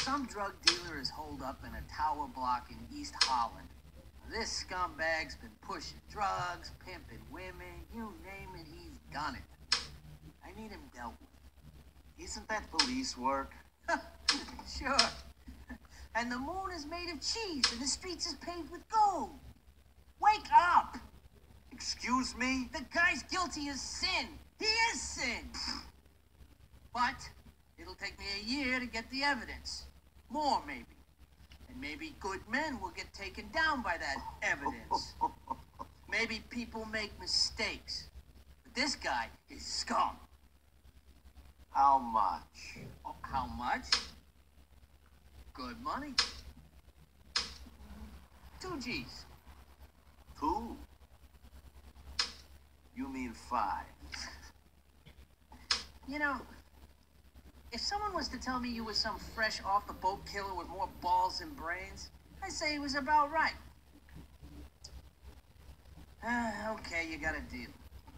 Some drug dealer is holed up in a tower block in East Holland. This scumbag's been pushing drugs, pimping women, you name it, he's done it. I need him dealt with. Isn't that police work? sure. And the moon is made of cheese, and the streets is paved with gold. Wake up! Excuse me? The guy's guilty as sin. He is sin. But it'll take me a year to get the evidence. More, maybe. And maybe good men will get taken down by that evidence. maybe people make mistakes. But this guy is scum. How much? Oh, how much? Good money. Two G's. Two? You mean five? You know, if someone was to tell me you were some fresh off the boat killer with more balls than brains, I'd say he was about right. Ah, okay, you got a deal.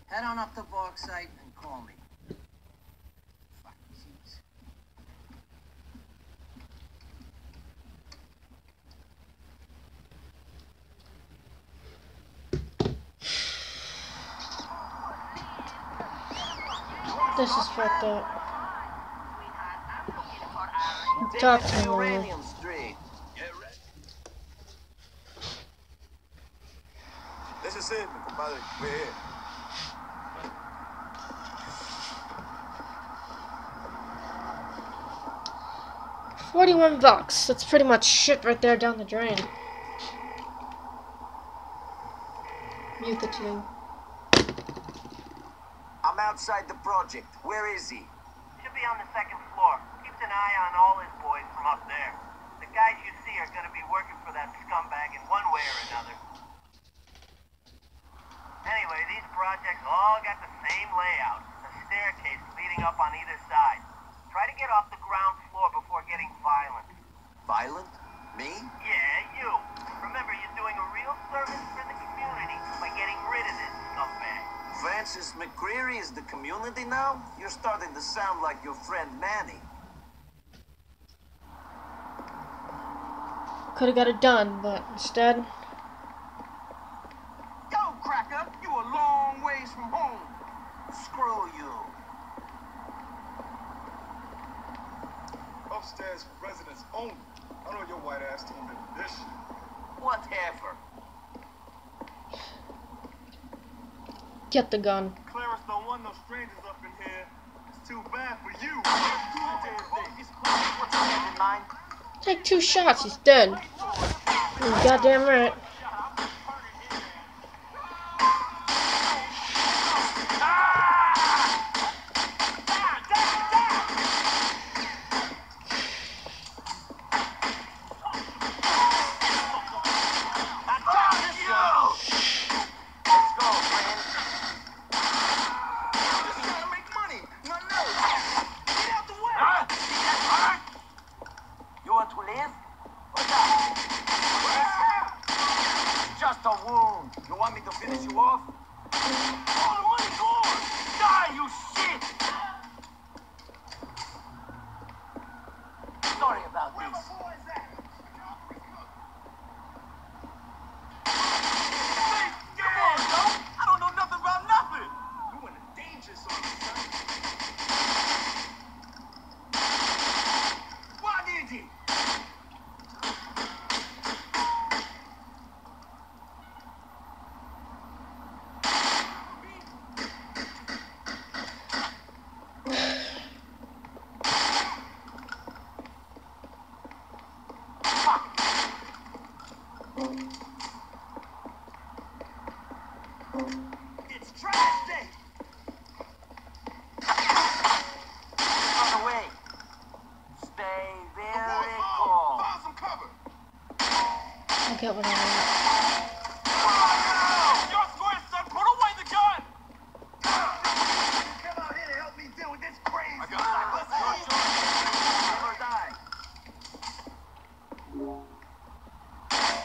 Head on up to Vork site and call me. This is fucked up. Talk to me, Lily. This is it, compadre. We're here. Forty-one bucks. That's pretty much shit right there down the drain. Mute the two. I'm outside the project. Where is he? Should be on the second floor. Keeps an eye on all his boys from up there. The guys you see are gonna be working for that scumbag in one way or another. Anyway, these projects all got the same layout. A staircase leading up on either side. Try to get off the ground floor before getting violent. Violent? Me? Yeah, you. Remember, you're doing a real service for the community by getting rid of this scumbag. Francis McReary is the community now? You're starting to sound like your friend Manny. Could have got it done, but instead, Yo, Cracker, you a long ways from home. Screw you. Upstairs for residents only. I know your white ass tuned into this shit. Whatever. Get the gun. Clarence don't want no strangers up in here. It's too bad for you. What's that in mind? Take two shots, he's dead. You're goddamn right. I'll get what I want. Your square, son. Put away the gun. Come out here to help me deal with this crazy. I got Let's Live or die.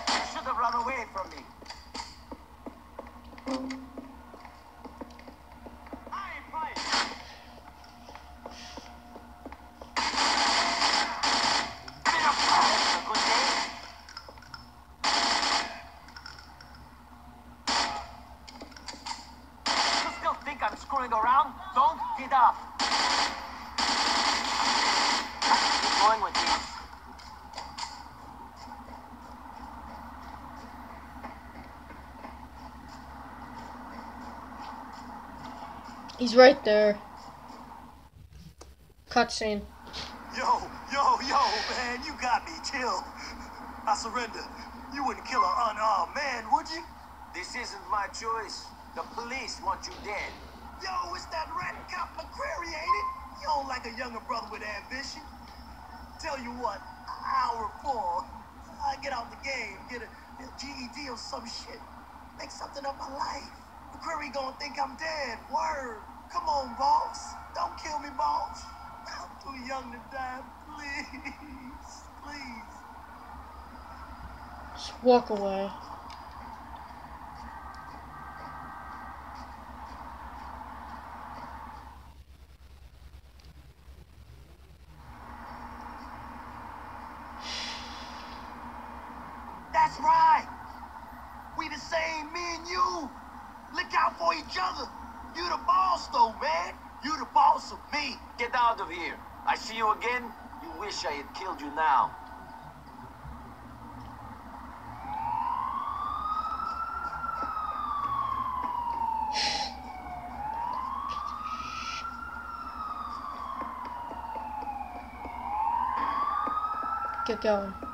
You should have run away from me. I ain't playing. He's right there. Cutscene. Yo, yo, yo, man, you got me. Chill. I surrender. You wouldn't kill an unarmed man, would you? This isn't my choice. The police want you dead. Yo, it's that rat cop McReary, ain't it? You don't like a younger brother with ambition. Tell you what, hour four, I get out the game, get a, a GED or some shit. Make something of my life. McReary gonna think I'm dead. Word. Come on, boss. Don't kill me, boss. I'm too young to die. Please. Please. Just walk away. That's right. We the same, me and you. Look out for each other. You the boss, though, man. You the boss of me. Get out of here. I see you again. You wish I had killed you now. Get going.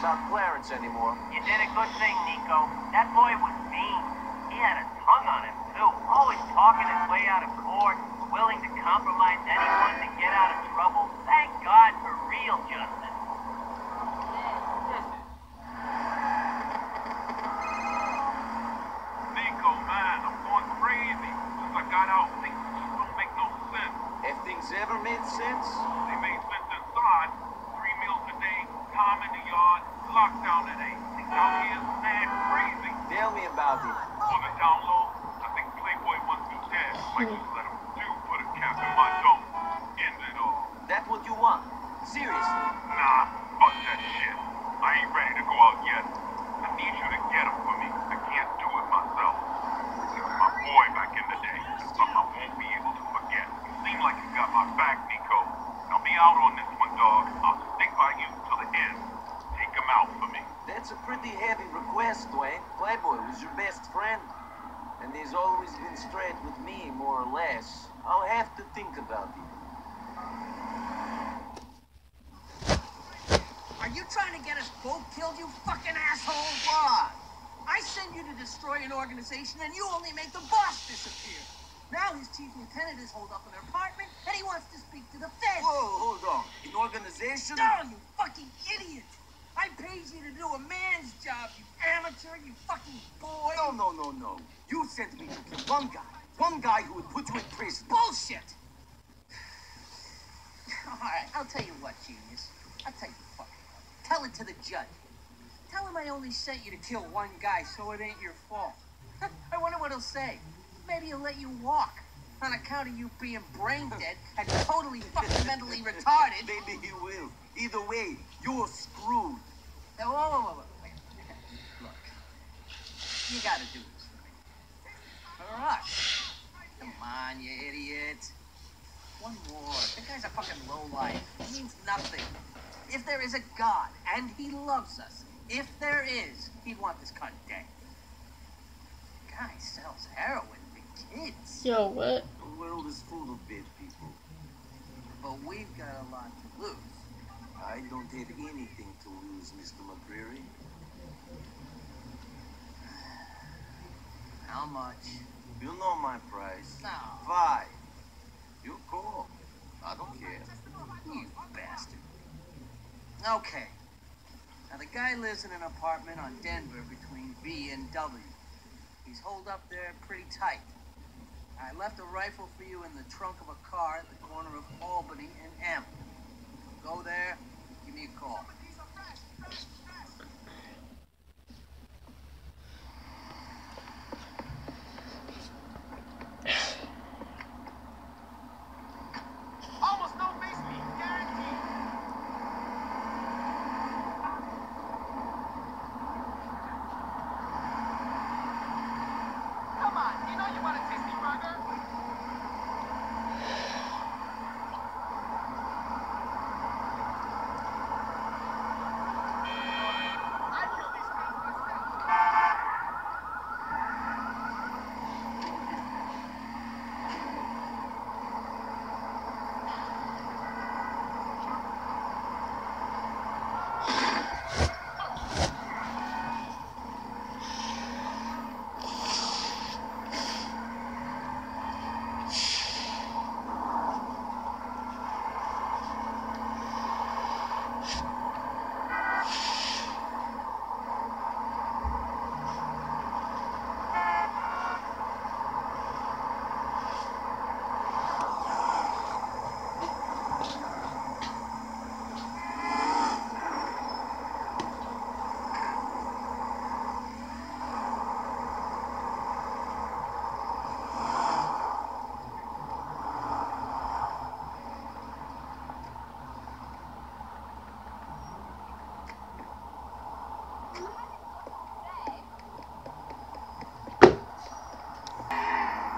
About Clarence anymore. You did a good thing, Nico. That boy was mean. He had a tongue on him, too. Always talking his way out of court, willing to compromise anyone to get out of trouble. Thank God for real justice. Nico, man, I'm going crazy. Since I got out, things just don't make no sense. Have things ever made sense? They made sense inside. Three meals a day, time in the yard, lockdown at eight. Things out here is mad crazy. Tell me about it. On the down low, I think Playboy must be dead. Might just let him do put a cap in my dome. End it all. That what you want? Seriously? Nah, fuck that shit. I ain't ready to go out yet. I need you to get him for me. I can't do it myself. He was my boy back in the day. It's something I won't be able to forget. You seem like you got my back, Nico. Now be out on this one, dog. I'll stick by you till the end. Take him out for me. That's a pretty heavy request, Dwayne. Playboy was your best friend. And he's always been straight with me, more or less. I'll have to think about it. Are you trying to get us both killed, you fucking asshole? Why? I send you to destroy an organization and you only make the boss disappear. Now his chief lieutenant is holed up in an apartment and he wants to speak to the feds. Whoa, hold on. An organization? No, you fucking idiot! I paid you to do a man's job, you amateur, you fucking boy! No, no, no, no. You sent me to kill one guy. One guy who would put you in prison. Bullshit! Alright, I'll tell you what, genius. I'll tell you what. Tell it to the judge. Tell him I only sent you to kill one guy, so it ain't your fault. I wonder what he'll say. maybe he'll let you walk. On account of you being brain dead and totally fucking mentally retarded. Maybe he will. Either way, you're screwed. Now, Whoa, whoa, whoa, whoa, wait. Look, you gotta do this for me. For us. Come on, you idiot. One more. The guy's a fucking lowlife. He means nothing. If there is a God, and he loves us, if there is, he'd want this cunt dead. Guy sells heroin to kids. Yo, what? The world is full of bad people. But we've got a lot to lose. I don't have anything to lose, Mr. McReary. How much? You know my price. No. Five. You call. I don't care. You bastard. Okay. Now the guy lives in an apartment on Denver between B and W. He's holed up there pretty tight. I left a rifle for you in the trunk of a car at the corner of Albany and M. Go there, give me a call. Almost no face me, guaranteed. Come on, you know you want a tasty burger? I kill these guys myself.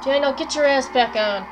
Daniel, get your ass back on.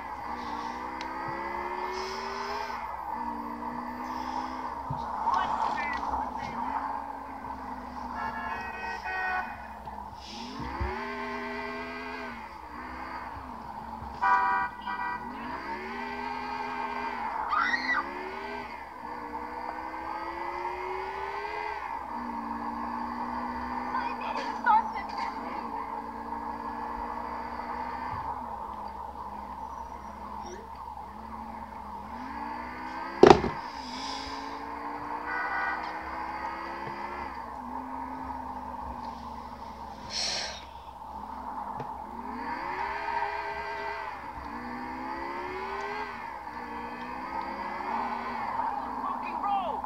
Fucking roll!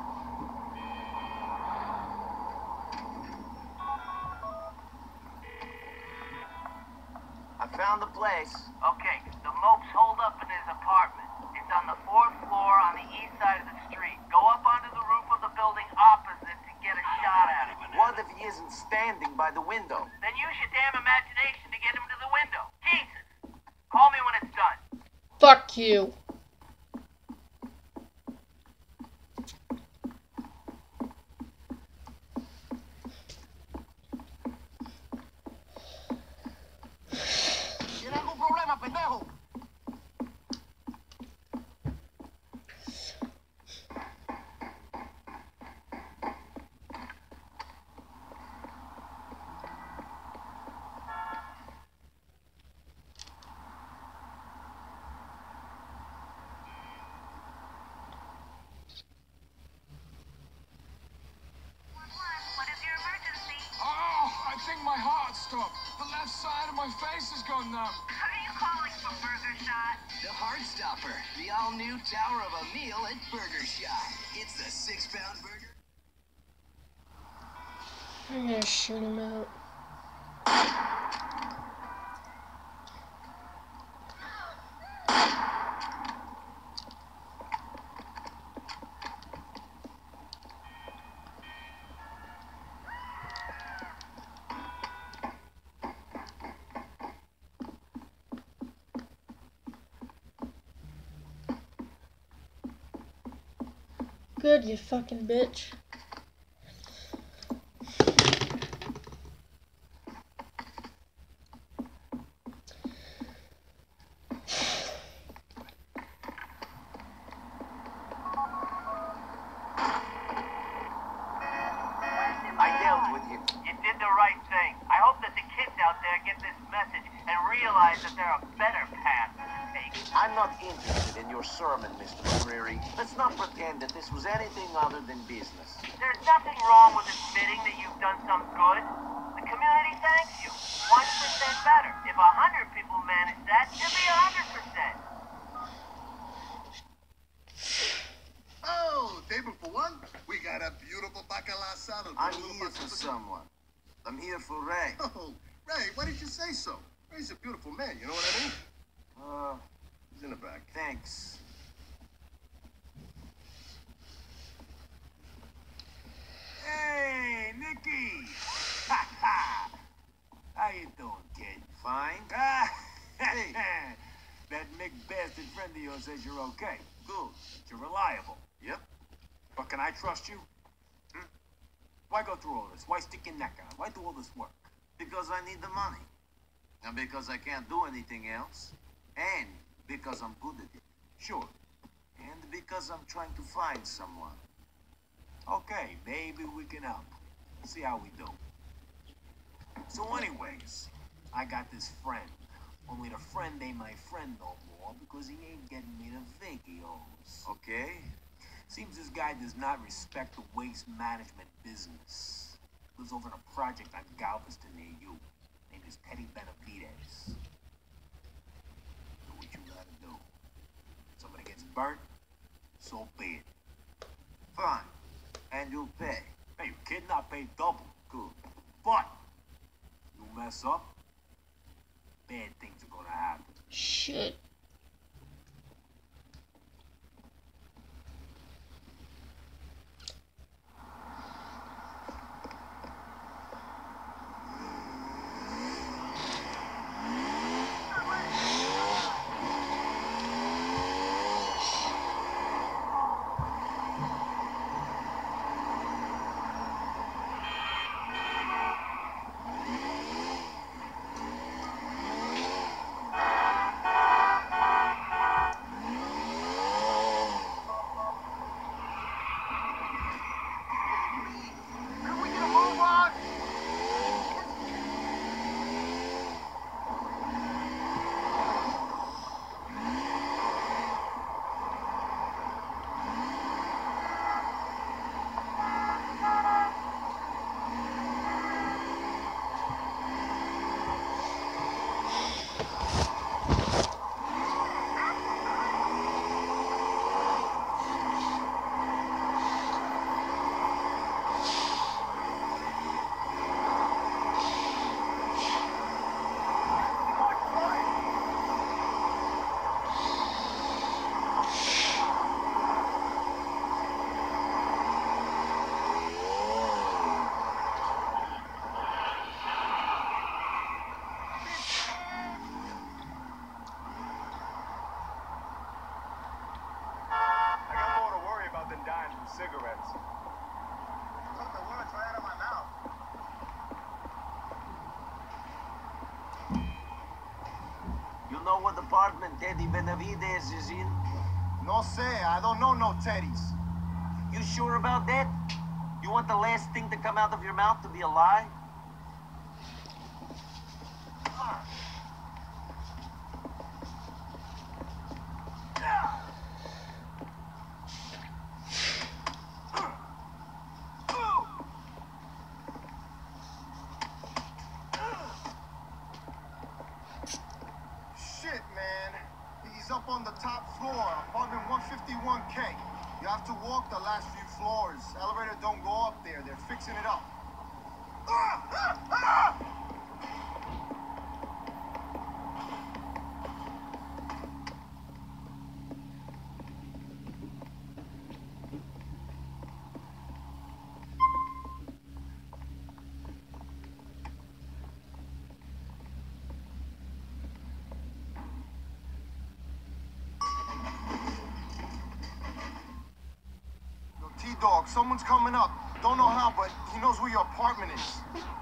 I found the place. Okay, the mope's holed up in his apartment. It's on the fourth floor on the east side of the street. Go up onto the roof of the building opposite to get a shot at him. What if he isn't standing by the window? Then use your damn imagination to get him to the window. Jesus! Call me when it's done. Fuck you. Has gone. Are you calling for Burger Shot? The Heartstopper, the all-new Tower of a Meal at Burger Shot. It's the six-pound burger. I'm gonna shoot him out. Good, you fucking bitch. Salad. I'm with a little here for someone. I'm here for Ray. Oh, Ray, why did you say so? Ray's a beautiful man, you know what I mean? Uh, He's in the back. thanks. Hey, Nicky! Ha ha! How you doing, kid? Fine. Ah, Hey. that Mick bastard friend of yours says you're okay. Good. that You're reliable. Yep. But can I trust you? Why go through all this? Why stick your neck out? Why do all this work? Because I need the money. And because I can't do anything else. And because I'm good at it. Sure. And because I'm trying to find someone. Okay, maybe we can help. See how we do. So, anyways, I got this friend. Only the friend ain't my friend no more because he ain't getting me the owes. Okay? Seems this guy does not respect the waste management business. Lives over in a project on Galveston near you. Name is Teddy Benavides. Do what you gotta do. Somebody gets burnt, so be it. Fine. And you'll pay. Hey, you kid not pay double. Good. But you mess up, bad things are gonna happen. Shit. Know what apartment Teddy Benavides is in? No sé, I don't know no teddies. You sure about that? You want the last thing to come out of your mouth to be a lie? Dog. Someone's coming up. Don't know how, but he knows where your apartment is.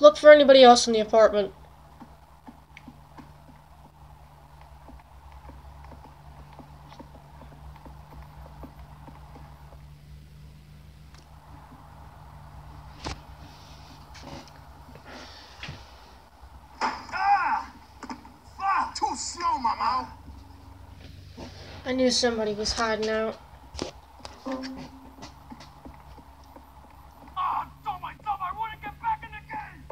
Look for anybody else in the apartment. Ah! Fuck! Too slow, mama! I knew somebody was hiding out. Oh, I told myself I wouldn't get back in the game!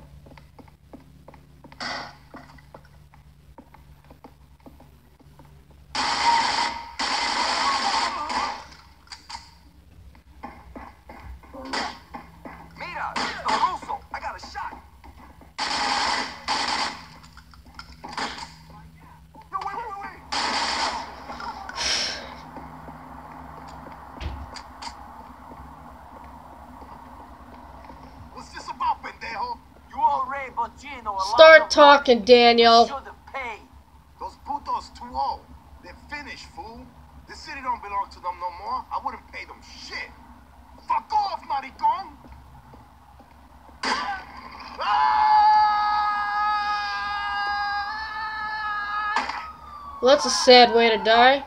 Mira, it's the Russo. I got a shot. No, wait, wait, wait, wait! What's this about, pendejo? You already Bocino a lot Start of talking, Daniel. Should have paid. Those putos too old. They're finished, fool. This city don't belong to them no more. I wouldn't pay them shit. Fuck off, maricon! Well, that's a sad way to die.